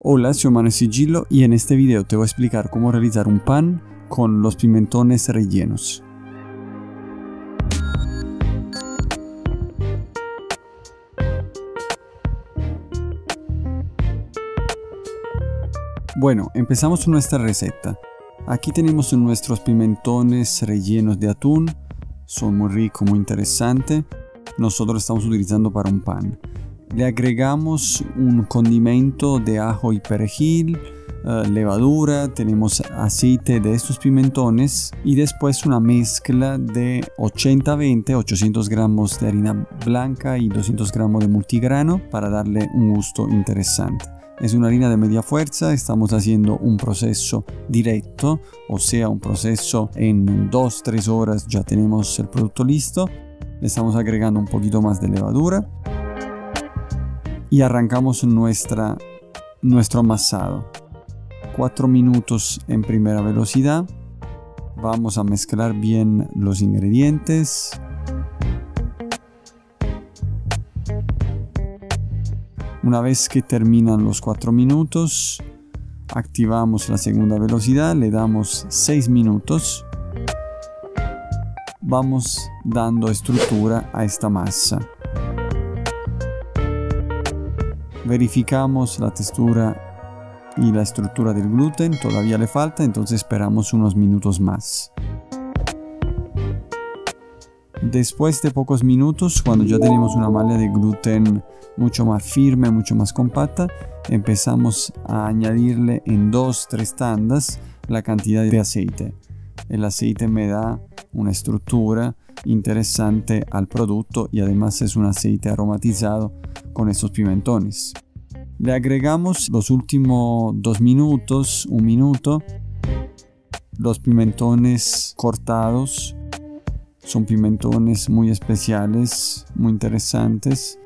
Hola, soy Mano Sigillo y en este video te voy a explicar cómo realizar un pan con los pimentones rellenos. Bueno, empezamos nuestra receta. Aquí tenemos nuestros pimentones rellenos de atún. Son muy ricos, muy interesantes. Nosotros estamos utilizando para un pan. Le agregamos un condimento de ajo y perejil, eh, levadura, tenemos aceite de estos pimentones y después una mezcla de 80-20, 800 gramos de harina blanca y 200 gramos de multigrano para darle un gusto interesante. Es una harina de media fuerza, estamos haciendo un proceso directo, o sea, un proceso en 2-3 horas ya tenemos el producto listo. Le estamos agregando un poquito más de levadura y arrancamos nuestra, nuestro amasado. 4 minutos en primera velocidad. Vamos a mezclar bien los ingredientes. Una vez que terminan los 4 minutos, activamos la segunda velocidad, le damos 6 minutos. Vamos dando estructura a esta masa. Verificamos la textura y la estructura del gluten, todavía le falta, entonces esperamos unos minutos más. Después de pocos minutos, cuando ya tenemos una malla de gluten mucho más firme, mucho más compacta, empezamos a añadirle en 2-3 tandas la cantidad de aceite. El aceite me da una estructura interesante al producto y además es un aceite aromatizado con estos pimentones. Le agregamos los últimos dos minutos, un minuto, los pimentones cortados. Son pimentones muy especiales, muy interesantes,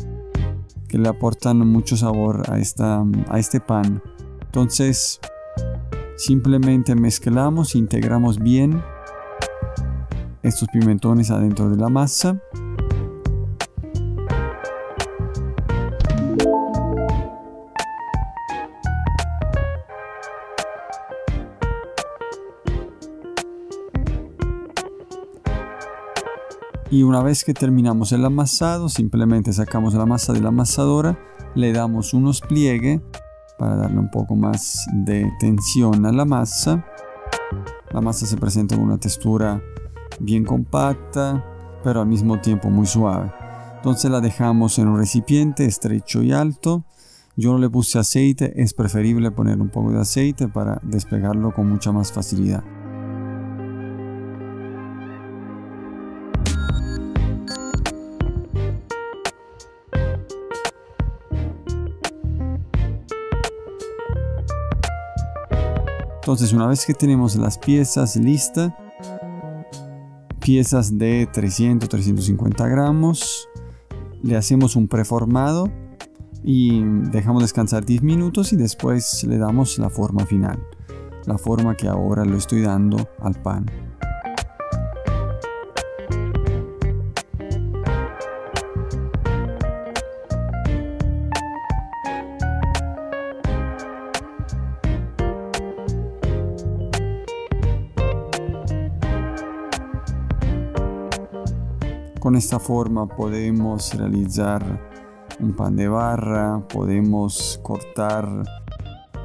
que le aportan mucho sabor a, esta, a este pan. Entonces, simplemente mezclamos, integramos bien estos pimentones adentro de la masa. Y una vez que terminamos el amasado, simplemente sacamos la masa de la amasadora, le damos unos pliegues para darle un poco más de tensión a la masa. La masa se presenta con una textura bien compacta, pero al mismo tiempo muy suave. Entonces la dejamos en un recipiente estrecho y alto. Yo no le puse aceite, es preferible poner un poco de aceite para despegarlo con mucha más facilidad. Entonces una vez que tenemos las piezas listas, piezas de 300-350 gramos. Le hacemos un preformado y dejamos descansar 10 minutos y después le damos la forma final. La forma que ahora lo estoy dando al pan. Con esta forma podemos realizar un pan de barra, podemos cortar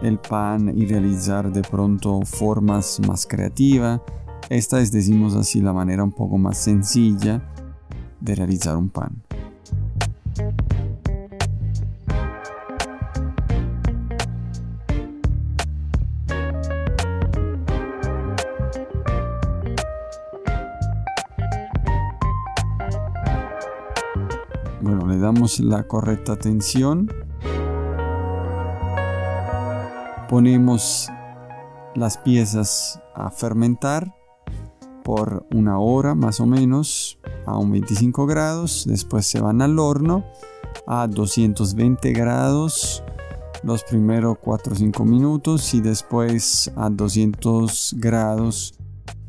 el pan y realizar de pronto formas más creativas. Esta es, decimos así, la manera un poco más sencilla de realizar un pan. Bueno, le damos la correcta tensión. Ponemos las piezas a fermentar por una hora más o menos a un 25 grados. Después se van al horno a 220 grados los primeros 4 o 5 minutos y después a 200 grados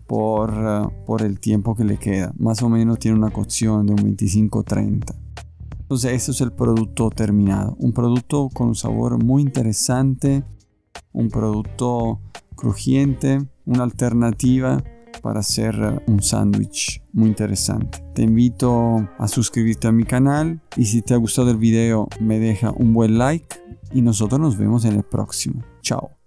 por, uh, por el tiempo que le queda. Más o menos tiene una cocción de un 25-30. Entonces ese es el producto terminado. Un producto con un sabor muy interesante, un producto crujiente, una alternativa para hacer un sándwich muy interesante. Te invito a suscribirte a mi canal y si te ha gustado el video me deja un buen like y nosotros nos vemos en el próximo. Chao.